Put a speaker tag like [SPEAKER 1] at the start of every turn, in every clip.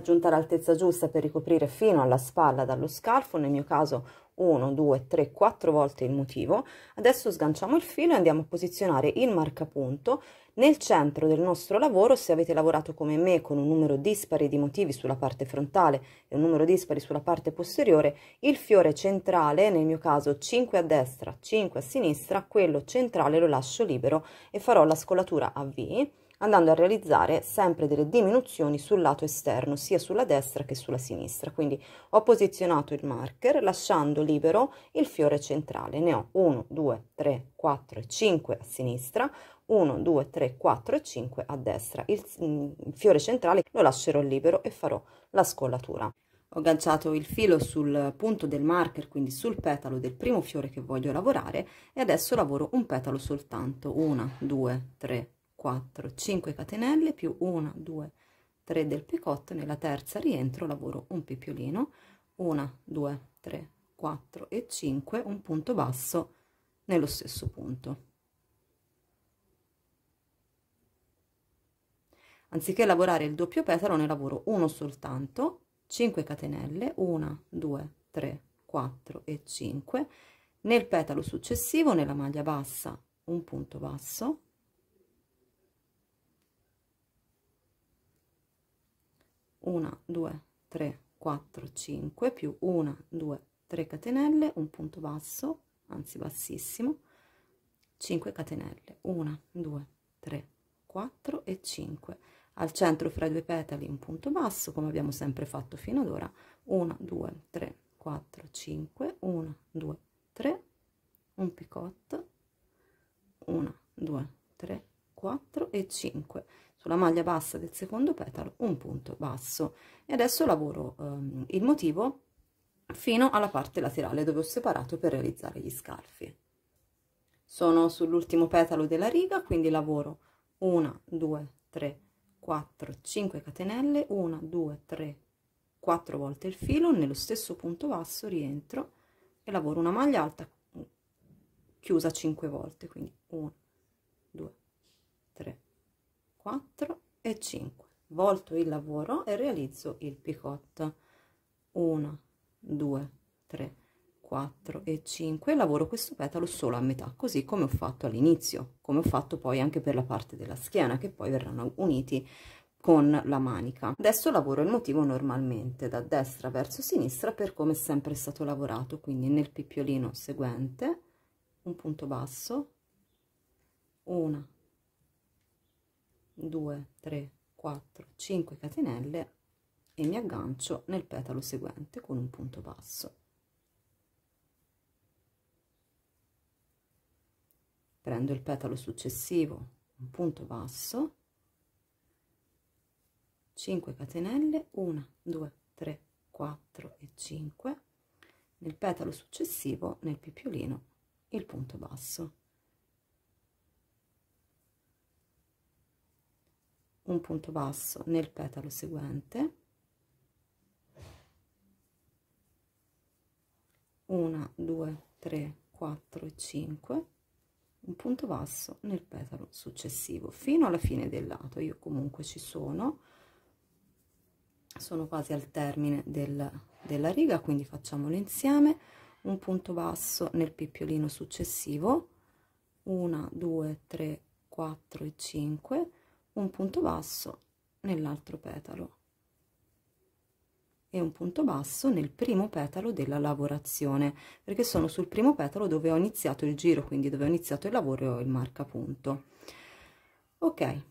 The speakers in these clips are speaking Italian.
[SPEAKER 1] raggiunta l'altezza giusta per ricoprire fino alla spalla dallo scalfo, nel mio caso 1, 2, 3, 4 volte il motivo. Adesso sganciamo il filo e andiamo a posizionare il marcapunto nel centro del nostro lavoro, se avete lavorato come me con un numero dispari di motivi sulla parte frontale e un numero dispari sulla parte posteriore, il fiore centrale, nel mio caso 5 a destra, 5 a sinistra, quello centrale lo lascio libero e farò la scolatura a V andando a realizzare sempre delle diminuzioni sul lato esterno, sia sulla destra che sulla sinistra. Quindi ho posizionato il marker lasciando libero il fiore centrale. Ne ho 1, 2, 3, 4 e 5 a sinistra, 1, 2, 3, 4 e 5 a destra. Il, il fiore centrale lo lascerò libero e farò la scollatura. Ho agganciato il filo sul punto del marker, quindi sul petalo del primo fiore che voglio lavorare e adesso lavoro un petalo soltanto. 1, 2, 3, 4 5 catenelle più 1 2 3 del picotto nella terza rientro lavoro un pippiolino 1 2 3 4 e 5 un punto basso nello stesso punto. Anziché lavorare il doppio petalo ne lavoro uno soltanto. 5 catenelle 1 2 3 4 e 5 nel petalo successivo nella maglia bassa un punto basso 1 2 3 4 5 più 1 2 3 catenelle un punto basso anzi bassissimo 5 catenelle. 1 2 3 4 e 5 al centro fra i due petali un punto basso come abbiamo sempre fatto fino ad ora. 1 2 3 4 5 1 2 3 un picot. 1 2 3 4 e 5 sulla maglia bassa del secondo petalo un punto basso. E adesso lavoro ehm, il motivo fino alla parte laterale dove ho separato per realizzare gli scalfi sono sull'ultimo petalo della riga quindi lavoro 1 2 3 4 5 catenelle 1 2 3 4 volte il filo nello stesso punto basso rientro e lavoro una maglia alta chiusa 5 volte quindi 1 2 3 4 e 5 volto il lavoro e realizzo il picot 1 2 3 4 e 5 lavoro questo petalo solo a metà così come ho fatto all'inizio come ho fatto poi anche per la parte della schiena che poi verranno uniti con la manica. Adesso lavoro il motivo normalmente da destra verso sinistra per come è sempre stato lavorato quindi nel pippiolino seguente un punto basso una 2 3 4 5 catenelle e mi aggancio nel petalo seguente con un punto basso. Prendo il petalo successivo un punto basso 5 catenelle 1 2 3 4 e 5 nel petalo successivo nel pippiolino il punto basso un punto basso nel petalo seguente. Una due tre quattro e cinque. Un punto basso nel petalo successivo fino alla fine del lato. Io comunque ci sono. Sono quasi al termine del, della riga quindi facciamolo insieme. Un punto basso nel pippiolino successivo. 1 2 3 4 e 5 un punto basso nell'altro petalo e un punto basso nel primo petalo della lavorazione perché sono sul primo petalo dove ho iniziato il giro quindi dove ho iniziato il lavoro e ho il marcapunto. Ok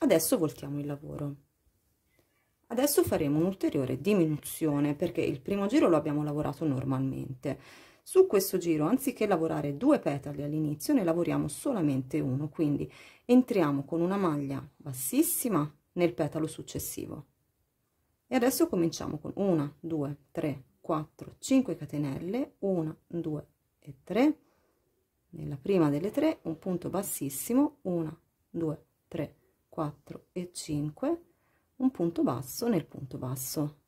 [SPEAKER 1] adesso voltiamo il lavoro. Adesso faremo un'ulteriore diminuzione perché il primo giro lo abbiamo lavorato normalmente su questo giro anziché lavorare due petali all'inizio ne lavoriamo solamente uno quindi entriamo con una maglia bassissima nel petalo successivo. E adesso cominciamo con 1 2 3 4 5 catenelle 1 2 e 3 nella prima delle tre un punto bassissimo 1 2 3 4 e 5 un punto basso nel punto basso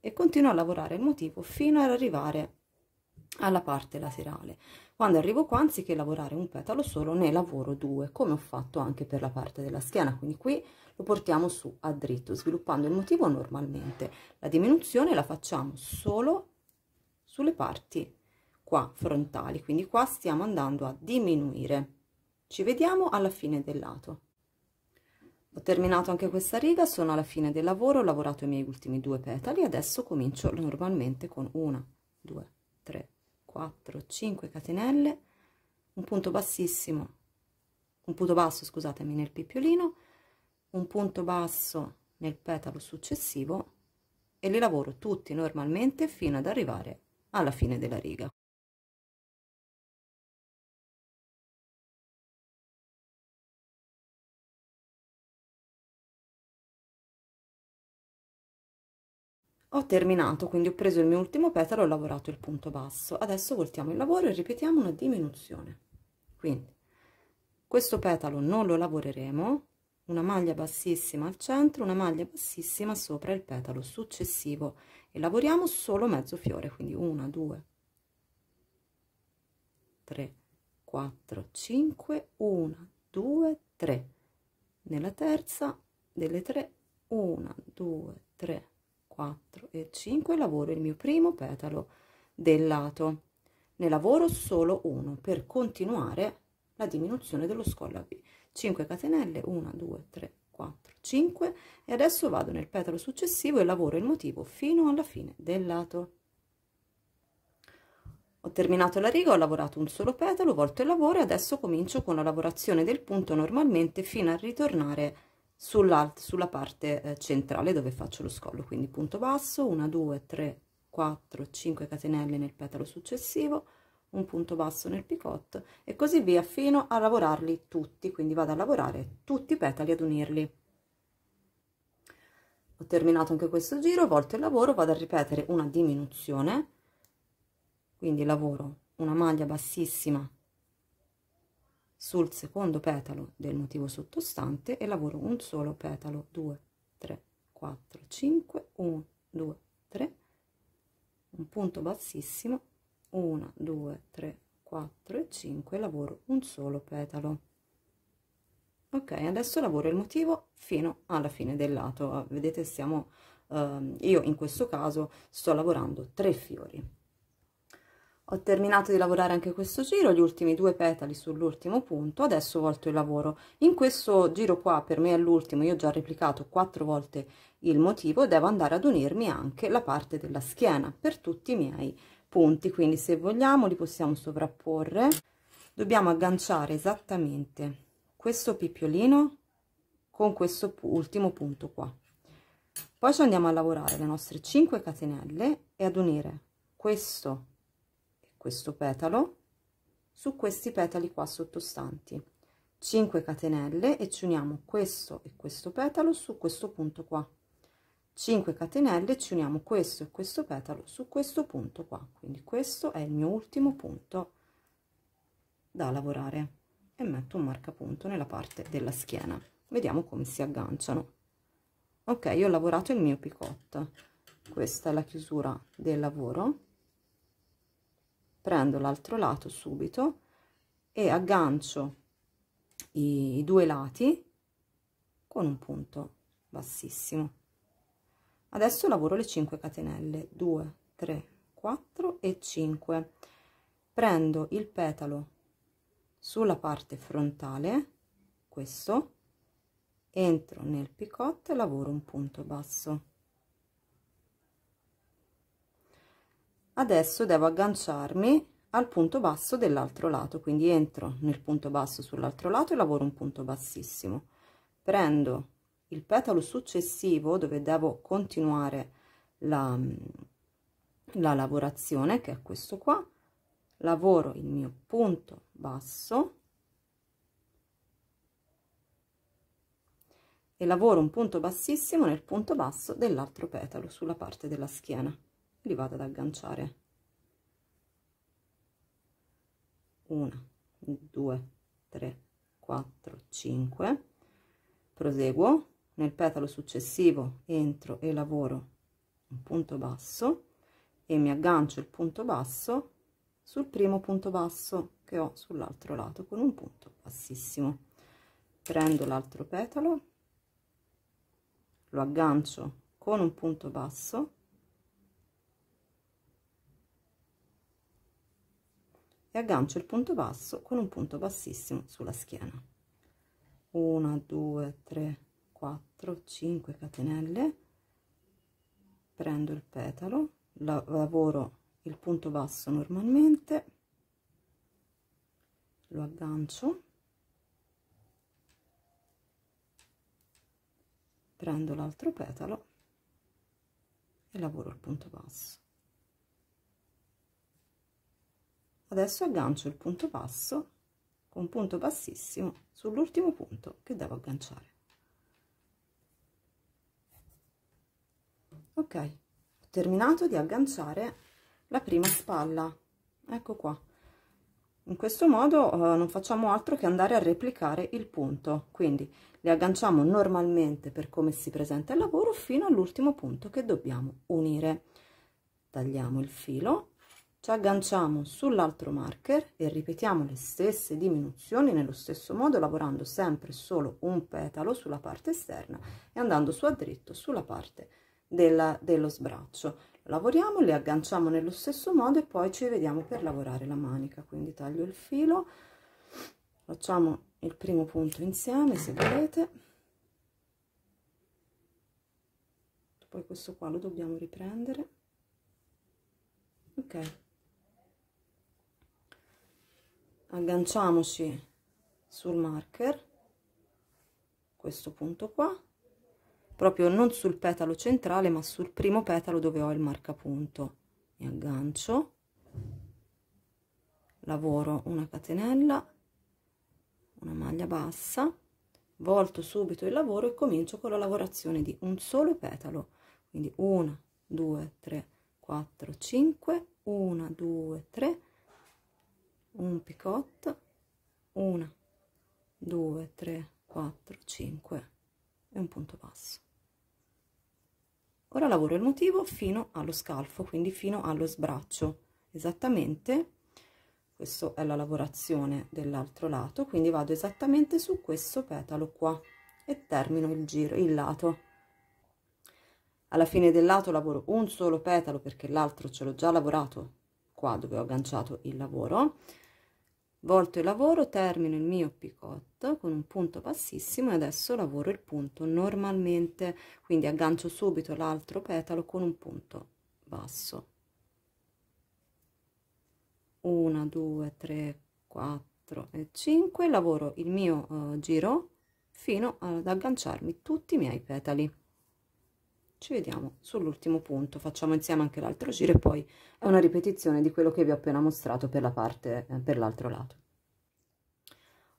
[SPEAKER 1] e continuo a lavorare il motivo fino ad arrivare alla parte laterale. Quando arrivo qua anziché lavorare un petalo solo ne lavoro due come ho fatto anche per la parte della schiena. Quindi qui lo portiamo su a dritto sviluppando il motivo normalmente. La diminuzione la facciamo solo sulle parti qua frontali. Quindi qua stiamo andando a diminuire. Ci vediamo alla fine del lato ho terminato anche questa riga sono alla fine del lavoro ho lavorato i miei ultimi due petali adesso comincio normalmente con una due tre 4 5 catenelle un punto bassissimo un punto basso scusatemi nel pippiolino un punto basso nel petalo successivo e li lavoro tutti normalmente fino ad arrivare alla fine della riga ho terminato quindi ho preso il mio ultimo petalo ho lavorato il punto basso. Adesso voltiamo il lavoro e ripetiamo una diminuzione. Quindi questo petalo non lo lavoreremo una maglia bassissima al centro una maglia bassissima sopra il petalo successivo e lavoriamo solo mezzo fiore quindi 1 2 3 4 5 1 2 3 nella terza delle 3 1 2 3 4 e 5 lavoro il mio primo petalo del lato. Ne lavoro solo uno per continuare la diminuzione dello scollo a V 5 catenelle 1 2 3 4 5 e adesso vado nel petalo successivo e lavoro il motivo fino alla fine del lato. Ho terminato la riga ho lavorato un solo petalo volto il lavoro e adesso comincio con la lavorazione del punto normalmente fino a ritornare sulla parte eh, centrale dove faccio lo scollo quindi punto basso 1 2 3 4 5 catenelle nel petalo successivo un punto basso nel picot e così via fino a lavorarli tutti quindi vado a lavorare tutti i petali ad unirli. Ho terminato anche questo giro volto il lavoro vado a ripetere una diminuzione quindi lavoro una maglia bassissima sul secondo petalo del motivo sottostante e lavoro un solo petalo. 2 3 4 5 1 2 3 un punto bassissimo. 1 2 3 4 e 5 lavoro un solo petalo. Ok adesso lavoro il motivo fino alla fine del lato. Vedete siamo uh, io in questo caso sto lavorando tre fiori ho terminato di lavorare anche questo giro gli ultimi due petali sull'ultimo punto adesso volto il lavoro. In questo giro qua per me è l'ultimo io ho già replicato quattro volte il motivo devo andare ad unirmi anche la parte della schiena per tutti i miei punti. Quindi se vogliamo li possiamo sovrapporre. Dobbiamo agganciare esattamente questo pippiolino con questo ultimo punto qua. Poi ci andiamo a lavorare le nostre 5 catenelle e ad unire questo questo petalo su questi petali qua sottostanti. 5 catenelle e ci uniamo questo e questo petalo su questo punto qua. 5 catenelle ci uniamo questo e questo petalo su questo punto qua. Quindi questo è il mio ultimo punto da lavorare. E metto un marcapunto nella parte della schiena. Vediamo come si agganciano. Ok io ho lavorato il mio picot. Questa è la chiusura del lavoro prendo l'altro lato subito e aggancio i due lati con un punto bassissimo. Adesso lavoro le 5 catenelle 2 3 4 e 5 prendo il petalo sulla parte frontale questo entro nel picot e lavoro un punto basso adesso devo agganciarmi al punto basso dell'altro lato quindi entro nel punto basso sull'altro lato e lavoro un punto bassissimo. Prendo il petalo successivo dove devo continuare la, la lavorazione che è questo qua. Lavoro il mio punto basso e lavoro un punto bassissimo nel punto basso dell'altro petalo sulla parte della schiena li vado ad agganciare. 1 2 3 4 5 proseguo. Nel petalo successivo entro e lavoro un punto basso e mi aggancio il punto basso sul primo punto basso che ho sull'altro lato con un punto bassissimo. Prendo l'altro petalo lo aggancio con un punto basso e aggancio il punto basso con un punto bassissimo sulla schiena. 1 2 3 4 5 catenelle. Prendo il petalo lavoro il punto basso normalmente. Lo aggancio. Prendo l'altro petalo e lavoro il punto basso adesso aggancio il punto basso con punto bassissimo sull'ultimo punto che devo agganciare. Ok ho terminato di agganciare la prima spalla. Ecco qua. In questo modo eh, non facciamo altro che andare a replicare il punto. Quindi li agganciamo normalmente per come si presenta il lavoro fino all'ultimo punto che dobbiamo unire. Tagliamo il filo ci agganciamo sull'altro marker e ripetiamo le stesse diminuzioni nello stesso modo lavorando sempre solo un petalo sulla parte esterna e andando su a dritto sulla parte della, dello sbraccio. Lavoriamo le agganciamo nello stesso modo e poi ci vediamo per lavorare la manica. Quindi taglio il filo facciamo il primo punto insieme se volete. Poi questo qua lo dobbiamo riprendere. Ok agganciamoci sul marker questo punto qua proprio non sul petalo centrale ma sul primo petalo dove ho il marcapunto. Mi aggancio lavoro una catenella una maglia bassa volto subito il lavoro e comincio con la lavorazione di un solo petalo. Quindi 1 2 3 4 5 1 2 3 un picot 1 2 3 4 5 e un punto basso. Ora lavoro il motivo fino allo scalfo quindi fino allo sbraccio. Esattamente questa è la lavorazione dell'altro lato quindi vado esattamente su questo petalo qua e termino il giro il lato. Alla fine del lato lavoro un solo petalo perché l'altro ce l'ho già lavorato qua dove ho agganciato il lavoro volto il lavoro termino il mio picot con un punto bassissimo e adesso lavoro il punto normalmente. Quindi aggancio subito l'altro petalo con un punto basso. 1 2 3 4 e 5 lavoro il mio uh, giro fino ad agganciarmi tutti i miei petali ci vediamo sull'ultimo punto facciamo insieme anche l'altro giro e poi è una ripetizione di quello che vi ho appena mostrato per la parte eh, per l'altro lato.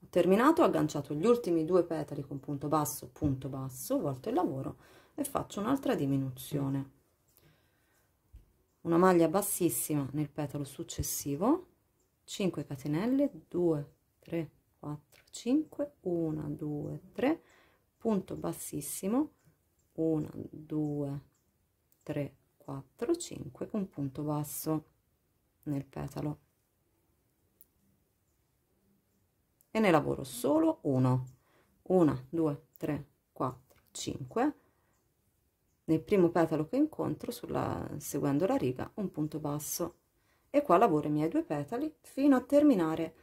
[SPEAKER 1] Ho terminato ho agganciato gli ultimi due petali con punto basso punto basso volto il lavoro e faccio un'altra diminuzione. Una maglia bassissima nel petalo successivo 5 catenelle 2 3 4 5 1 2 3 punto bassissimo 1 2 3 4 5 un punto basso nel petalo. E ne lavoro solo uno. 1 2 3 4 5 nel primo petalo che incontro sulla seguendo la riga un punto basso. E qua lavoro i miei due petali fino a terminare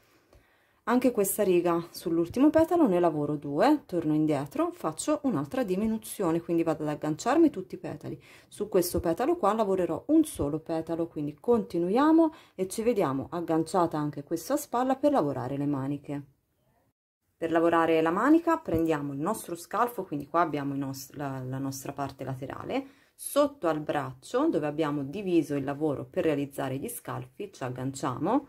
[SPEAKER 1] anche questa riga sull'ultimo petalo ne lavoro due torno indietro faccio un'altra diminuzione quindi vado ad agganciarmi tutti i petali. Su questo petalo qua lavorerò un solo petalo quindi continuiamo e ci vediamo agganciata anche questa spalla per lavorare le maniche. Per lavorare la manica prendiamo il nostro scalfo, quindi qua abbiamo la, la nostra parte laterale, sotto al braccio dove abbiamo diviso il lavoro per realizzare gli scalfi ci agganciamo,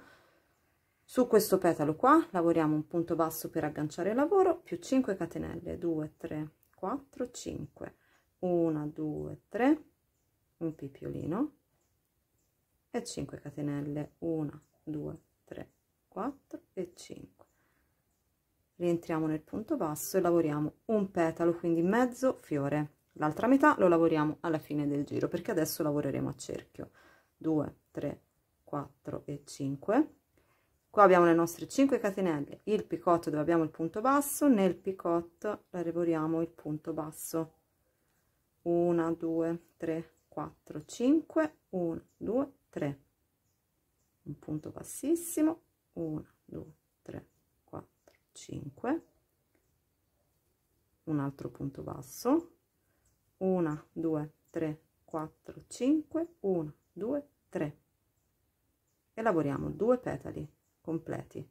[SPEAKER 1] su questo petalo qua lavoriamo un punto basso per agganciare il lavoro, più 5 catenelle, 2, 3, 4, 5, 1, 2, 3, un pipiolino e 5 catenelle, 1, 2, 3, 4 e 5 rientriamo nel punto basso e lavoriamo un petalo quindi mezzo fiore. L'altra metà lo lavoriamo alla fine del giro perché adesso lavoreremo a cerchio. 2 3 4 e 5 qua abbiamo le nostre 5 catenelle il picotto dove abbiamo il punto basso nel picotto lavoriamo il punto basso. 1 2 3 4 5 1 2 3 un punto bassissimo 1 2 3 4 5 un altro punto basso. 1 2 3 4 5 1 2 3 e lavoriamo due petali completi.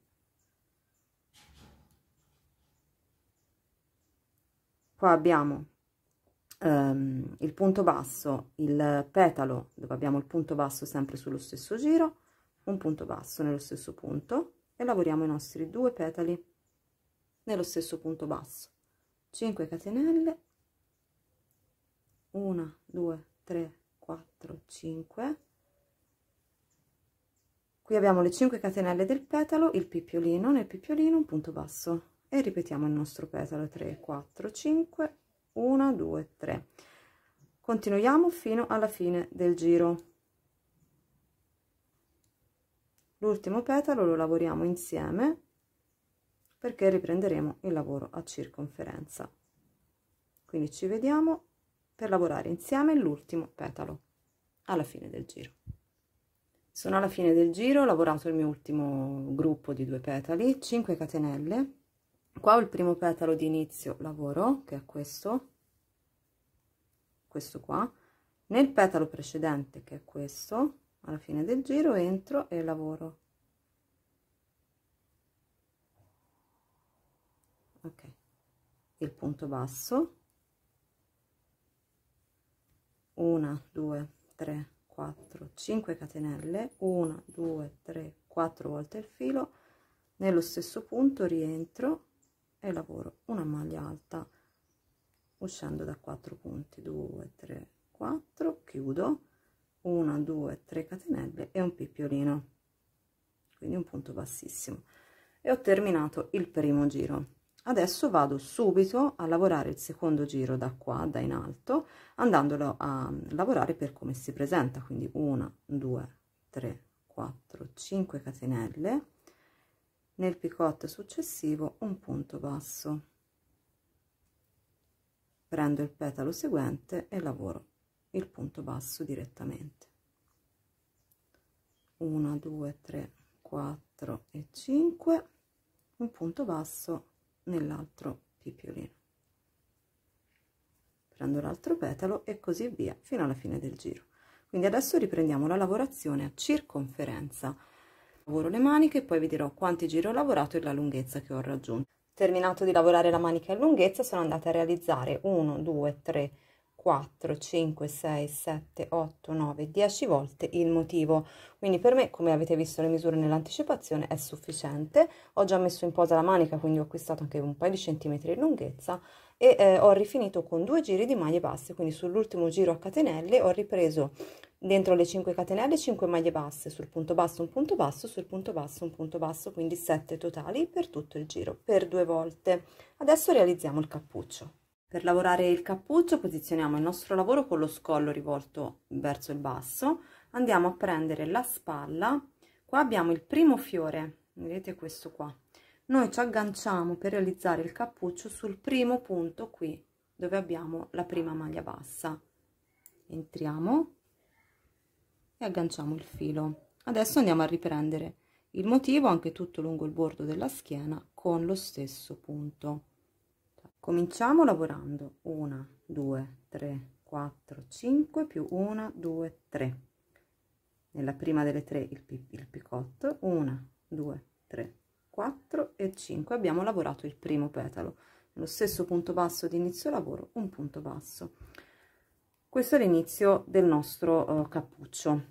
[SPEAKER 1] Qua abbiamo um, il punto basso il petalo dove abbiamo il punto basso sempre sullo stesso giro un punto basso nello stesso punto e lavoriamo i nostri due petali nello stesso punto basso. 5 catenelle 1 2 3 4 5 qui abbiamo le 5 catenelle del petalo il picciolino nel picciolino un punto basso. E ripetiamo il nostro petalo 3 4 5 1 2 3 continuiamo fino alla fine del giro. L'ultimo petalo lo lavoriamo insieme perché riprenderemo il lavoro a circonferenza. Quindi ci vediamo per lavorare insieme l'ultimo petalo alla fine del giro sono alla fine del giro ho lavorato il mio ultimo gruppo di due petali 5 catenelle. Qua ho il primo petalo di inizio lavoro che è questo. Questo qua. Nel petalo precedente che è questo alla fine del giro entro e lavoro. Ok. Il punto basso. 1 2 3 4 5 catenelle 1 2 3 4 volte il filo. Nello stesso punto rientro e lavoro una maglia alta uscendo da 4 punti. 2 3 4 chiudo. 1 2 3 catenelle e un pippiolino quindi un punto bassissimo. E ho terminato il primo giro adesso vado subito a lavorare il secondo giro da qua da in alto andandolo a lavorare per come si presenta. Quindi 1 2 3 4 5 catenelle. Nel picotto successivo un punto basso. Prendo il petalo seguente e lavoro il punto basso direttamente. 1 2 3 4 e 5 un punto basso nell'altro pippiolino prendo l'altro petalo e così via fino alla fine del giro. Quindi adesso riprendiamo la lavorazione a circonferenza. Lavoro le maniche poi vi dirò quanti giri ho lavorato e la lunghezza che ho raggiunto. Terminato di lavorare la manica a lunghezza sono andata a realizzare 1 2 3 4 5 6 7 8 9 10 volte il motivo. Quindi per me come avete visto le misure nell'anticipazione è sufficiente. Ho già messo in posa la manica quindi ho acquistato anche un paio di centimetri di lunghezza e eh, ho rifinito con due giri di maglie basse. Quindi sull'ultimo giro a catenelle ho ripreso dentro le 5 catenelle 5 maglie basse sul punto basso un punto basso sul punto basso un punto basso quindi 7 totali per tutto il giro per due volte. Adesso realizziamo il cappuccio per lavorare il cappuccio posizioniamo il nostro lavoro con lo scollo rivolto verso il basso, andiamo a prendere la spalla, qua abbiamo il primo fiore, vedete questo qua, noi ci agganciamo per realizzare il cappuccio sul primo punto qui, dove abbiamo la prima maglia bassa. Entriamo e agganciamo il filo. Adesso andiamo a riprendere il motivo anche tutto lungo il bordo della schiena con lo stesso punto cominciamo lavorando. 1 2 3 4 5 più 1 2 3 nella prima delle tre il, il picotto. 1 2 3 4 e 5 abbiamo lavorato il primo petalo. Nello stesso punto basso di inizio lavoro un punto basso. Questo è l'inizio del nostro uh, cappuccio.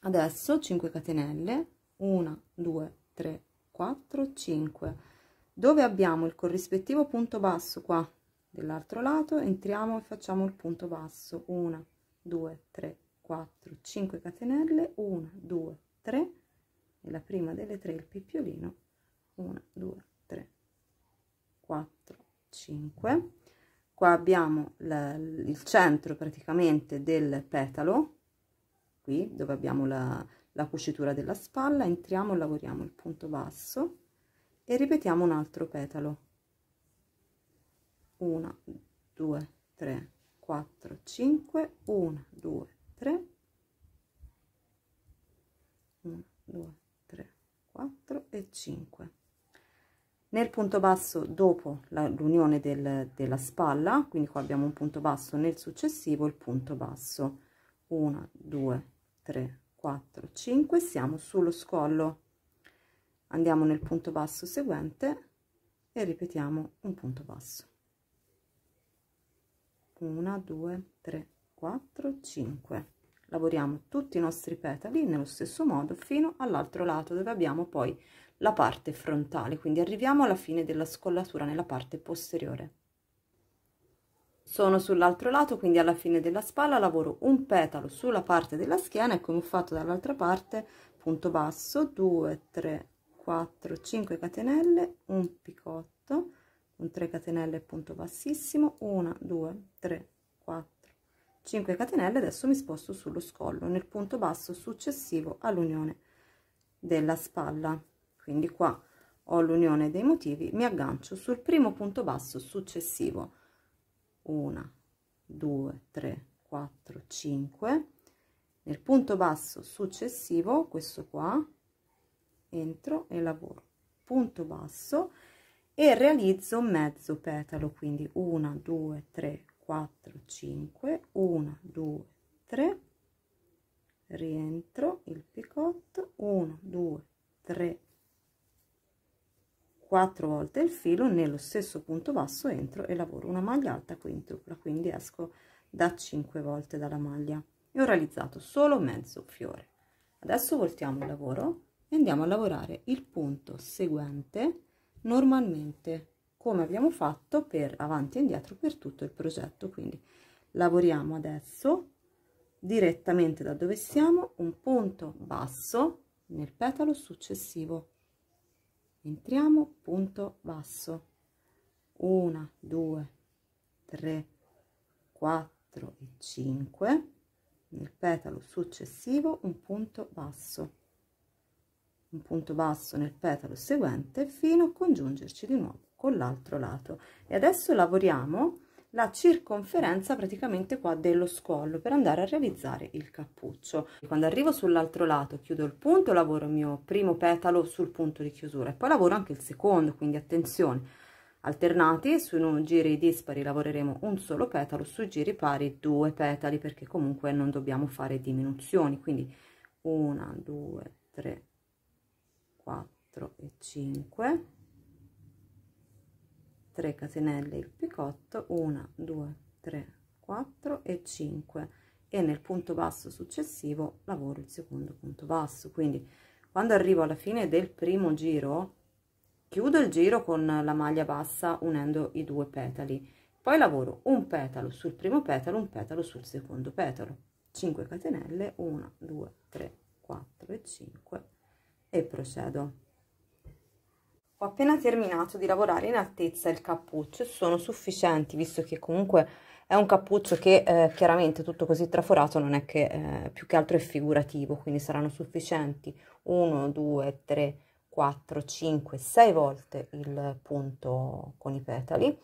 [SPEAKER 1] Adesso 5 catenelle. 1 2 3 4 5 dove abbiamo il corrispettivo punto basso qua dell'altro lato entriamo e facciamo il punto basso. 1 2 3 4 5 catenelle. 1 2 3 nella prima delle tre il pippiolino 1 2 3 4 5 qua abbiamo il centro praticamente del petalo qui dove abbiamo la, la cucitura della spalla. Entriamo lavoriamo il punto basso e ripetiamo un altro petalo. 1 2 3 4 5 1 2 3 1 2 3 4 e 5 nel punto basso dopo l'unione del, della spalla quindi qua abbiamo un punto basso nel successivo il punto basso. 1 2 3 4 5 siamo sullo scollo andiamo nel punto basso seguente e ripetiamo un punto basso. 1 2 3 4 5 lavoriamo tutti i nostri petali nello stesso modo fino all'altro lato dove abbiamo poi la parte frontale. Quindi arriviamo alla fine della scollatura nella parte posteriore. Sono sull'altro lato quindi alla fine della spalla lavoro un petalo sulla parte della schiena e come ho fatto dall'altra parte punto basso 2 3 4 5 catenelle un picotto un 3 catenelle punto bassissimo 1 2 3 4 5 catenelle adesso mi sposto sullo scollo nel punto basso successivo all'unione della spalla. Quindi qua ho l'unione dei motivi mi aggancio sul primo punto basso successivo. 1 2 3 4 5 nel punto basso successivo questo qua entro e lavoro. Punto basso. E realizzo mezzo petalo quindi 1 2 3 4 5 1 2 3 rientro il picotto 1 2 3 quattro volte il filo nello stesso punto basso entro e lavoro. Una maglia alta quintupla quindi esco da 5 volte dalla maglia. E ho realizzato solo mezzo fiore. Adesso voltiamo il lavoro e andiamo a lavorare il punto seguente normalmente come abbiamo fatto per avanti e indietro per tutto il progetto. Quindi lavoriamo adesso direttamente da dove siamo un punto basso nel petalo successivo. Entriamo punto basso. 1 2 3 4 e 5 nel petalo successivo un punto basso un punto basso nel petalo seguente fino a congiungerci di nuovo con l'altro lato. E adesso lavoriamo la circonferenza praticamente qua dello scollo per andare a realizzare il cappuccio. Quando arrivo sull'altro lato chiudo il punto lavoro il mio primo petalo sul punto di chiusura e poi lavoro anche il secondo quindi attenzione. Alternati sui giri dispari lavoreremo un solo petalo sui giri pari due petali perché comunque non dobbiamo fare diminuzioni. Quindi 1 2 3 4 e 5 3 catenelle il picotto 1 2 3 4 e 5 e nel punto basso successivo lavoro il secondo punto basso. Quindi quando arrivo alla fine del primo giro chiudo il giro con la maglia bassa unendo i due petali. Poi lavoro un petalo sul primo petalo un petalo sul secondo petalo. 5 catenelle 1 2 3 4 e 5 e procedo. Ho appena terminato di lavorare in altezza il cappuccio sono sufficienti visto che comunque è un cappuccio che eh, chiaramente tutto così traforato non è che eh, più che altro è figurativo quindi saranno sufficienti 1 2 3 4 5 6 volte il punto con i petali.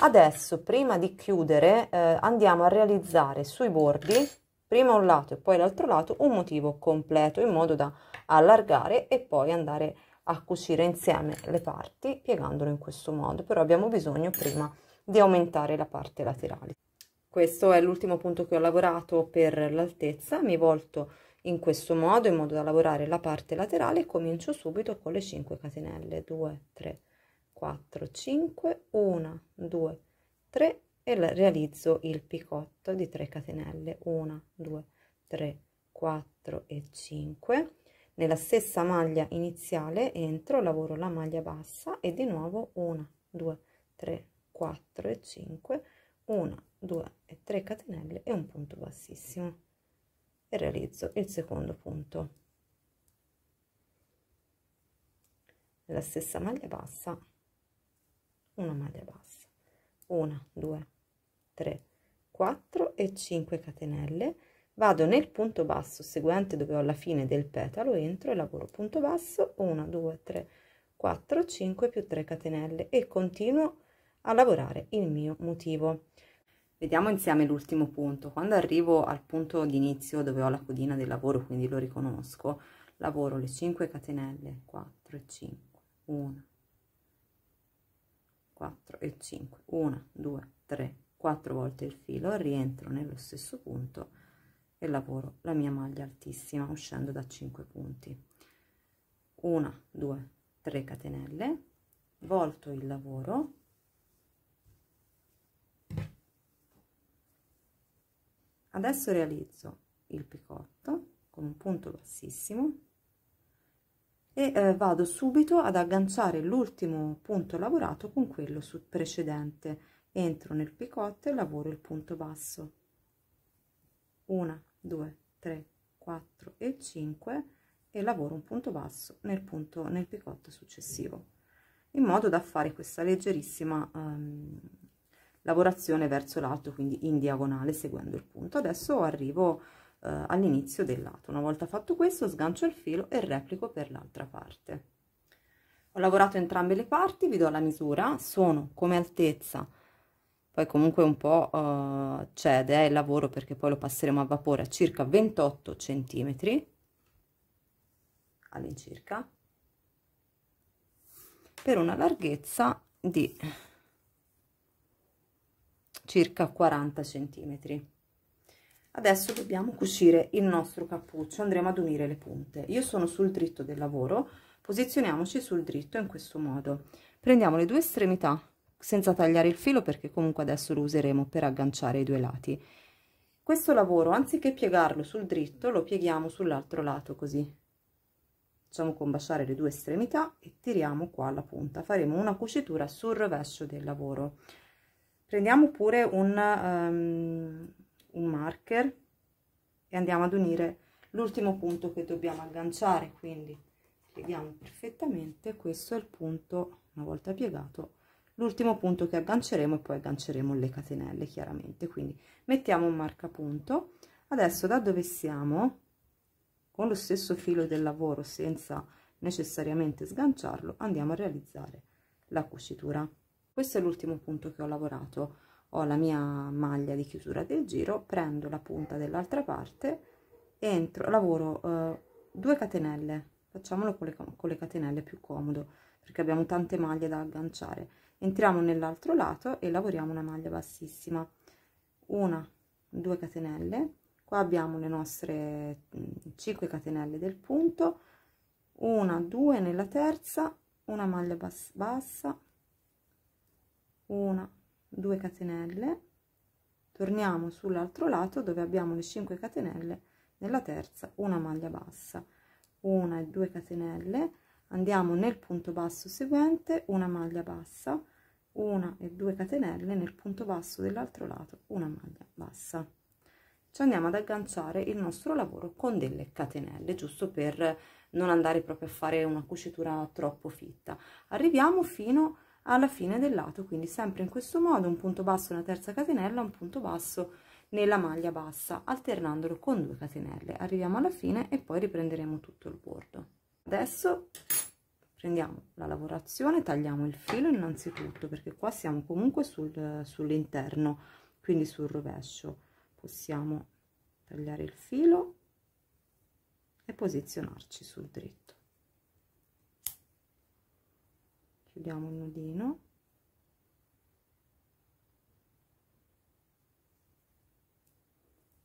[SPEAKER 1] Adesso prima di chiudere eh, andiamo a realizzare sui bordi prima un lato e poi l'altro lato un motivo completo in modo da allargare e poi andare a cucire insieme le parti piegandolo in questo modo. Però abbiamo bisogno prima di aumentare la parte laterale. Questo è l'ultimo punto che ho lavorato per l'altezza. Mi volto in questo modo in modo da lavorare la parte laterale. E comincio subito con le 5 catenelle. 2 3 4 5 1 2 3 e realizzo il picotto di 3 catenelle. 1 2 3 4 e 5 nella stessa maglia iniziale entro lavoro la maglia bassa e di nuovo 1 2 3 4 e 5 1 2 e 3 catenelle e un punto bassissimo. E realizzo il secondo punto. Nella stessa maglia bassa una maglia bassa 1 2 3 4 e 5 catenelle vado nel punto basso seguente dove ho la fine del petalo entro e lavoro punto basso 1 2 3 4 5 più 3 catenelle e continuo a lavorare il mio motivo. Vediamo insieme l'ultimo punto. Quando arrivo al punto di inizio dove ho la codina del lavoro quindi lo riconosco lavoro le 5 catenelle 4 e 5 1 4 e 5 1 2 3 4 volte il filo rientro nello stesso punto e lavoro la mia maglia altissima uscendo da 5 punti. 1 2 3 catenelle. Volto il lavoro. Adesso realizzo il picotto con un punto bassissimo e eh, vado subito ad agganciare l'ultimo punto lavorato con quello precedente. Entro nel picotto e lavoro il punto basso. 1 2 3 4 e 5 e lavoro un punto basso nel punto nel picotto successivo in modo da fare questa leggerissima um, lavorazione verso l'alto quindi in diagonale seguendo il punto. Adesso arrivo uh, all'inizio del lato. Una volta fatto questo sgancio il filo e replico per l'altra parte. Ho lavorato entrambe le parti vi do la misura. Sono come altezza poi comunque un po' uh, cede eh, il lavoro perché poi lo passeremo a vapore a circa 28 centimetri. All'incirca. Per una larghezza di circa 40 centimetri. Adesso dobbiamo cucire il nostro cappuccio andremo ad unire le punte. Io sono sul dritto del lavoro posizioniamoci sul dritto in questo modo. Prendiamo le due estremità senza tagliare il filo perché comunque adesso lo useremo per agganciare i due lati. Questo lavoro anziché piegarlo sul dritto lo pieghiamo sull'altro lato così. Facciamo combaciare le due estremità e tiriamo qua la punta. Faremo una cucitura sul rovescio del lavoro. Prendiamo pure un, um, un marker e andiamo ad unire l'ultimo punto che dobbiamo agganciare quindi pieghiamo perfettamente. Questo è il punto una volta piegato l'ultimo punto che agganceremo e poi agganceremo le catenelle chiaramente. Quindi mettiamo un marcapunto. Adesso da dove siamo? Con lo stesso filo del lavoro senza necessariamente sganciarlo andiamo a realizzare la cucitura. Questo è l'ultimo punto che ho lavorato. Ho la mia maglia di chiusura del giro prendo la punta dell'altra parte entro lavoro eh, 2 catenelle. Facciamolo con le, con le catenelle più comodo perché abbiamo tante maglie da agganciare entriamo nell'altro lato e lavoriamo una maglia bassissima. Una 2 catenelle. Qua abbiamo le nostre 5 mm, catenelle del punto. Una 2 nella terza una maglia bassa, bassa. Una 2 catenelle. Torniamo sull'altro lato dove abbiamo le 5 catenelle. Nella terza una maglia bassa. Una e 2 catenelle andiamo nel punto basso seguente una maglia bassa una e 2 catenelle nel punto basso dell'altro lato una maglia bassa. Ci andiamo ad agganciare il nostro lavoro con delle catenelle giusto per non andare proprio a fare una cucitura troppo fitta. Arriviamo fino alla fine del lato quindi sempre in questo modo un punto basso una terza catenella un punto basso nella maglia bassa alternandolo con due catenelle. Arriviamo alla fine e poi riprenderemo tutto il bordo adesso prendiamo la lavorazione tagliamo il filo innanzitutto perché qua siamo comunque sul, sull'interno quindi sul rovescio. Possiamo tagliare il filo e posizionarci sul dritto. Chiudiamo il nodino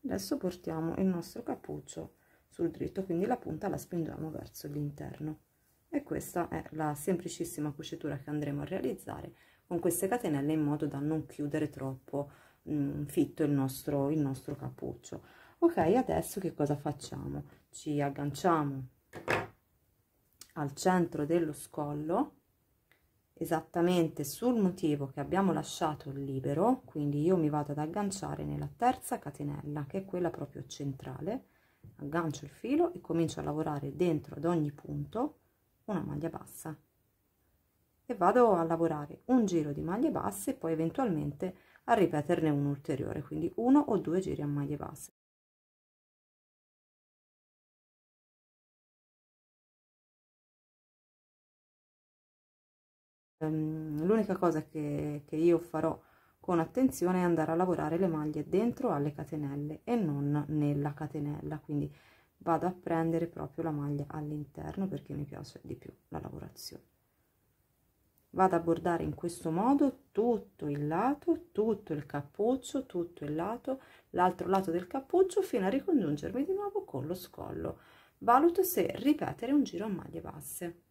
[SPEAKER 1] adesso portiamo il nostro cappuccio sul dritto quindi la punta la spingiamo verso l'interno. E questa è la semplicissima cucitura che andremo a realizzare con queste catenelle in modo da non chiudere troppo mh, mm, fitto il nostro, il nostro cappuccio. Ok adesso che cosa facciamo? Ci agganciamo al centro dello scollo esattamente sul motivo che abbiamo lasciato libero quindi io mi vado ad agganciare nella terza catenella che è quella proprio centrale aggancio il filo e comincio a lavorare dentro ad ogni punto una maglia bassa. E vado a lavorare un giro di maglie basse e poi eventualmente a ripeterne un ulteriore quindi uno o due giri a maglie basse. Ehm, l'unica cosa che, che io farò con attenzione andare a lavorare le maglie dentro alle catenelle e non nella catenella. Quindi vado a prendere proprio la maglia all'interno perché mi piace di più la lavorazione. Vado a bordare in questo modo tutto il lato tutto il cappuccio tutto il lato l'altro lato del cappuccio fino a ricongiungermi di nuovo con lo scollo. Valuto se ripetere un giro a maglie basse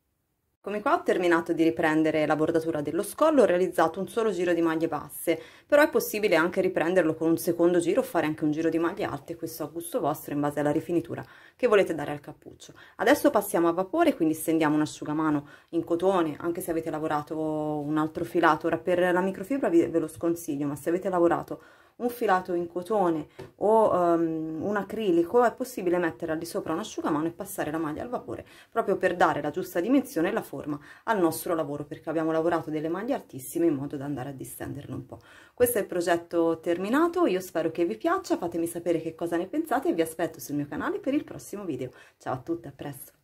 [SPEAKER 1] come qua ho terminato di riprendere la bordatura dello scollo, ho realizzato un solo giro di maglie basse, però è possibile anche riprenderlo con un secondo giro o fare anche un giro di maglie alte, questo a gusto vostro in base alla rifinitura che volete dare al cappuccio. Adesso passiamo a vapore, quindi stendiamo un asciugamano in cotone, anche se avete lavorato un altro filato, ora per la microfibra ve lo sconsiglio, ma se avete lavorato un filato in cotone o um, un acrilico è possibile mettere al di sopra un asciugamano e passare la maglia al vapore proprio per dare la giusta dimensione e la forma al nostro lavoro perché abbiamo lavorato delle maglie altissime in modo da andare a distenderle un po'. Questo è il progetto terminato, io spero che vi piaccia, fatemi sapere che cosa ne pensate e vi aspetto sul mio canale per il prossimo video. Ciao a tutte, a presto!